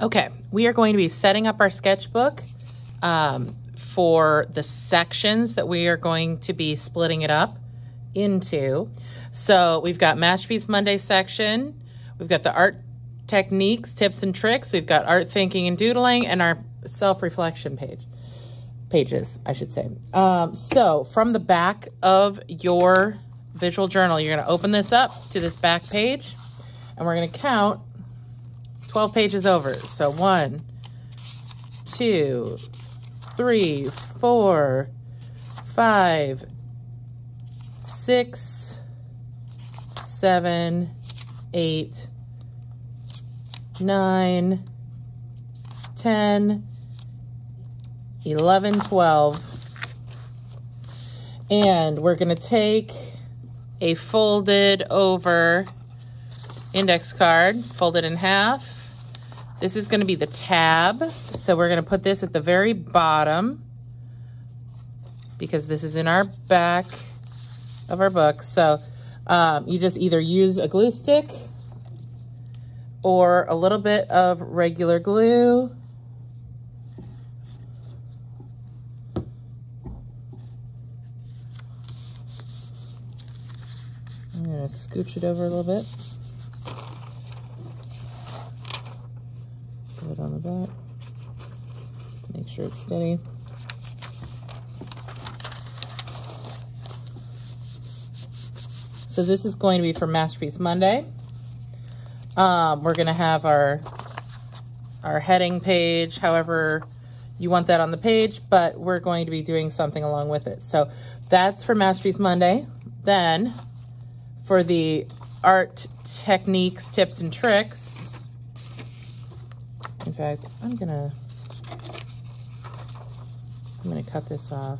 Okay, we are going to be setting up our sketchbook um, for the sections that we are going to be splitting it up into. So we've got Masterpiece Monday section, we've got the art techniques, tips and tricks, we've got art thinking and doodling, and our self-reflection page pages, I should say. Um, so from the back of your visual journal, you're going to open this up to this back page, and we're going to count 12 pages over. So one, two, three, four, five, six, seven, eight, nine, ten, eleven, twelve. And we're going to take a folded over index card, fold it in half, this is going to be the tab. So we're going to put this at the very bottom because this is in our back of our book. So um, you just either use a glue stick or a little bit of regular glue. I'm going to scooch it over a little bit. It on the back. Make sure it's steady. So this is going to be for Masterpiece Monday. Um, we're going to have our, our heading page, however you want that on the page, but we're going to be doing something along with it. So that's for Masterpiece Monday. Then for the art techniques, tips, and tricks, in fact, I'm gonna, I'm gonna cut this off.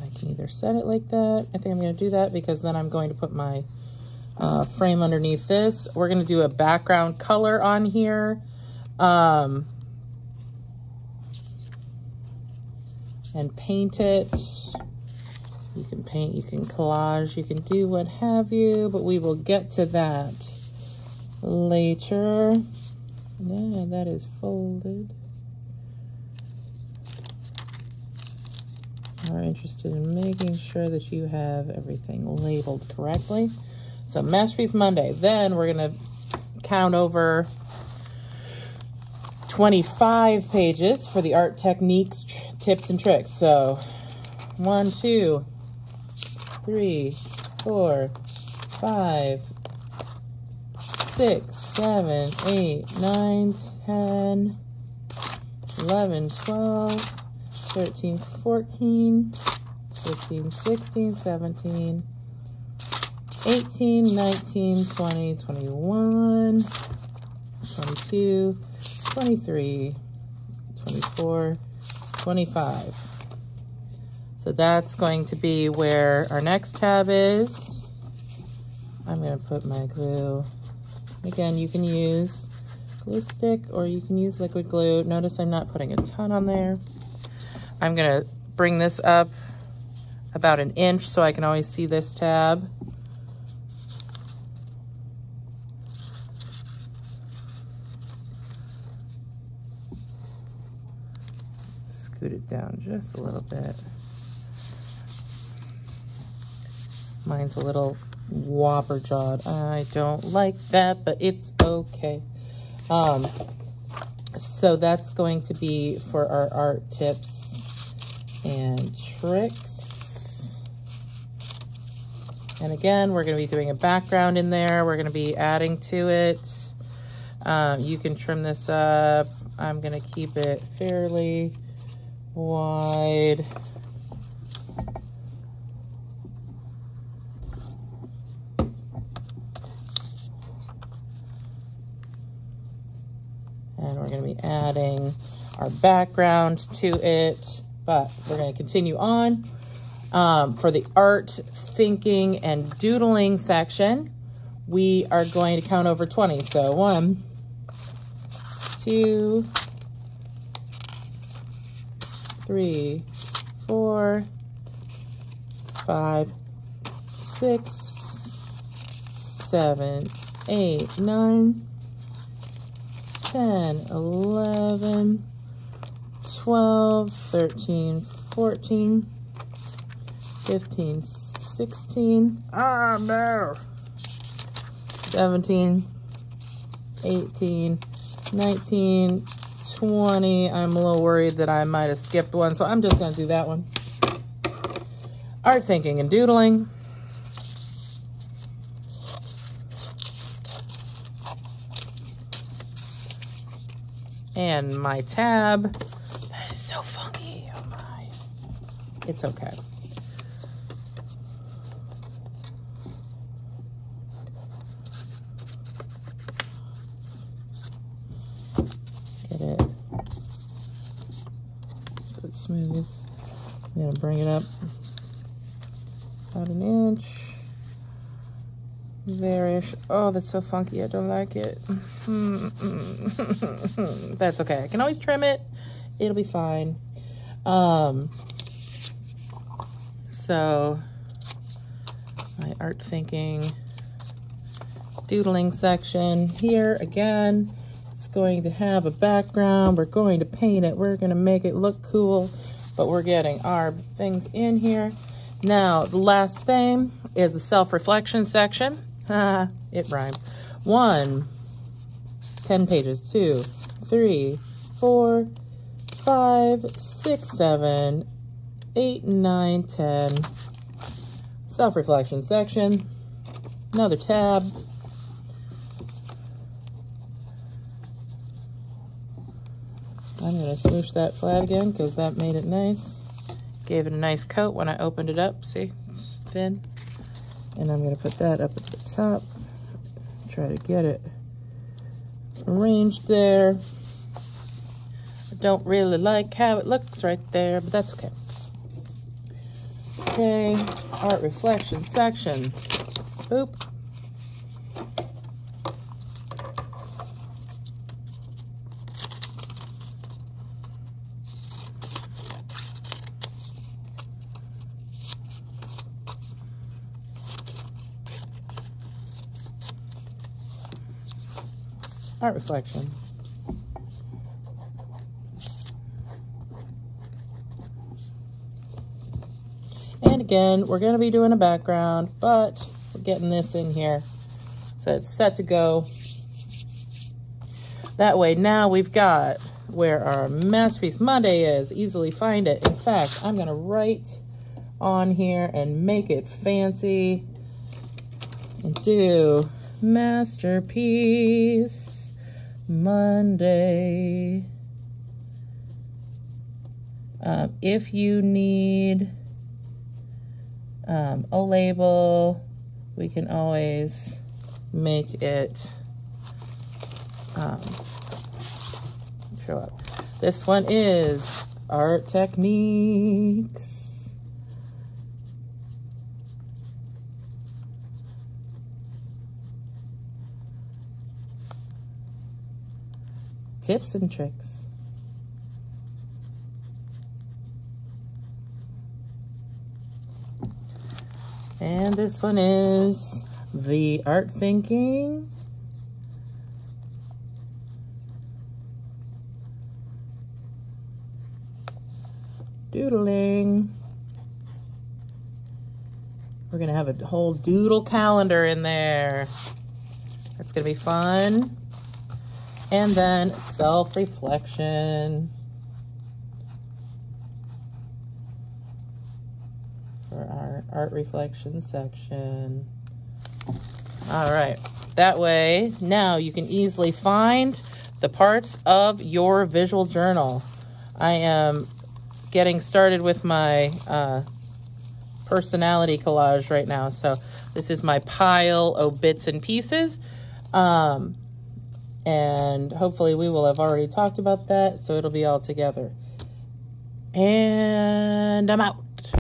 I can either set it like that. I think I'm gonna do that because then I'm going to put my uh, frame underneath this. We're going to do a background color on here. Um, and paint it. You can paint, you can collage, you can do what have you, but we will get to that later. Yeah, that is folded. Are interested in making sure that you have everything labeled correctly. So Masterpiece Monday. Then we're going to count over 25 pages for the art techniques, tips, and tricks. So one, two, three, four, five, six, seven, eight, nine, ten, eleven, twelve, thirteen, fourteen, fifteen, sixteen, seventeen. 18, 19, 20, 21, 22, 23, 24, 25. So that's going to be where our next tab is. I'm going to put my glue. Again, you can use glue stick or you can use liquid glue. Notice I'm not putting a ton on there. I'm going to bring this up about an inch so I can always see this tab. Scoot it down just a little bit. Mine's a little whopper jawed. I don't like that, but it's okay. Um, so that's going to be for our art tips and tricks. And again, we're going to be doing a background in there. We're going to be adding to it. Um, you can trim this up. I'm going to keep it fairly wide. And we're going to be adding our background to it, but we're going to continue on. Um, for the art, thinking, and doodling section, we are going to count over 20. So one, two, three, four, five, six, seven, eight, nine, ten, eleven, twelve, thirteen, fourteen, fifteen, sixteen. Ah, no. 17, 18, 19, 20. I'm a little worried that I might have skipped one, so I'm just going to do that one. Art thinking and doodling. And my tab. That is so funky. Oh my. It's okay. Get it so it's smooth. I'm gonna bring it up about an inch. Varish. Oh, that's so funky. I don't like it. that's okay. I can always trim it. It'll be fine. Um, so, my art thinking doodling section here again. It's going to have a background. We're going to paint it. We're going to make it look cool, but we're getting our things in here. Now, the last thing is the self-reflection section. it rhymes. One, 10 pages, two, three, four, five, six, seven, eight, nine, ten. Self-reflection section. Another tab. I'm going to smoosh that flat again because that made it nice. Gave it a nice coat when I opened it up. See, it's thin. And I'm to put that up at the top. Try to get it arranged there. I don't really like how it looks right there, but that's okay. Okay, art reflection section. Boop. Art reflection. And again, we're going to be doing a background, but we're getting this in here. So it's set to go. That way now we've got where our Masterpiece Monday is. Easily find it. In fact, I'm going to write on here and make it fancy and do Masterpiece Monday. Um, if you need um, a label, we can always make it um, show up. This one is Art Techniques. Tips and tricks. And this one is the art thinking. Doodling. We're going to have a whole doodle calendar in there. That's going to be fun. And then self-reflection. For our art reflection section. All right. That way, now you can easily find the parts of your visual journal. I am getting started with my uh, personality collage right now. So this is my pile of bits and pieces. Um, and hopefully we will have already talked about that, so it'll be all together. And I'm out.